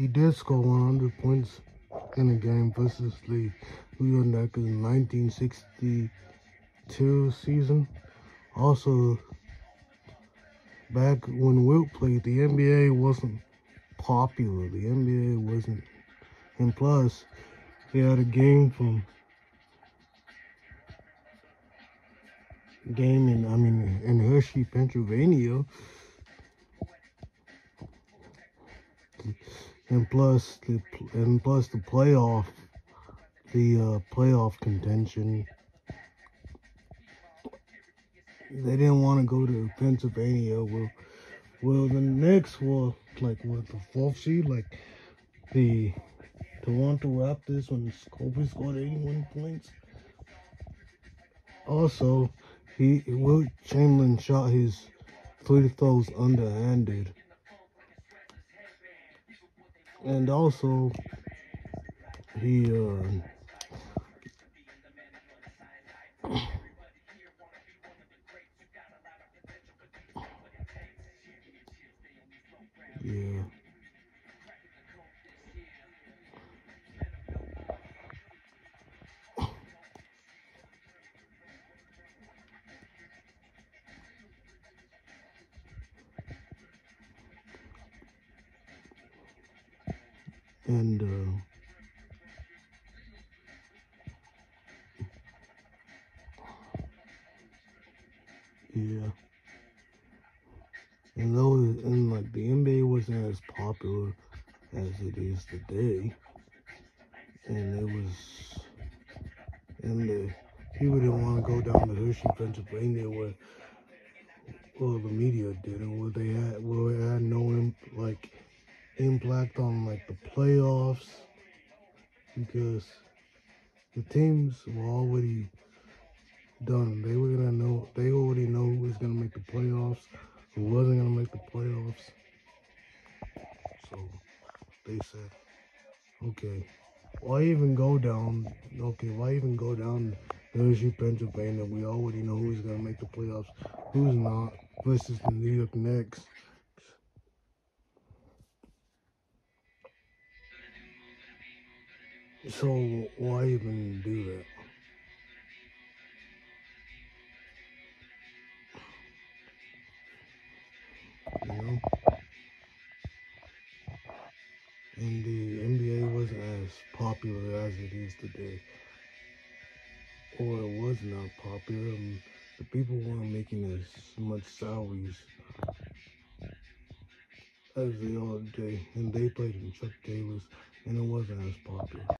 he did score 100 points in a game versus the Knicks in 1962 season. Also, back when Wilt played, the NBA wasn't popular. The NBA wasn't, and plus, he had a game from game in I mean in Hershey, Pennsylvania. And plus the and plus the playoff the uh, playoff contention. They didn't want to go to Pennsylvania. Well, well, the Knicks were like what the fourth seed, like the Toronto Raptors when Kobe scored 81 points. Also, he Wilt Chamberlain shot his free throws underhanded. And also, he uh, and uh, yeah. And though and like the NBA wasn't as popular as it is today. And it was and the people didn't want to go down to Hershey, Pennsylvania where well the media did and where they had where it had no like impact on like the playoffs because the teams were already done. They were gonna know. They already know who was gonna make the playoffs, who wasn't gonna make the playoffs. So they said, okay, why even go down? Okay, why even go down Hershey, Pennsylvania? We already know who's gonna make the playoffs, who's not, versus the New York Knicks. So why even do that? You know? And the NBA wasn't as popular as it is today. Or it was not popular. And the people weren't making as much salaries as they are today. And they played in Chuck Davis and it wasn't as popular.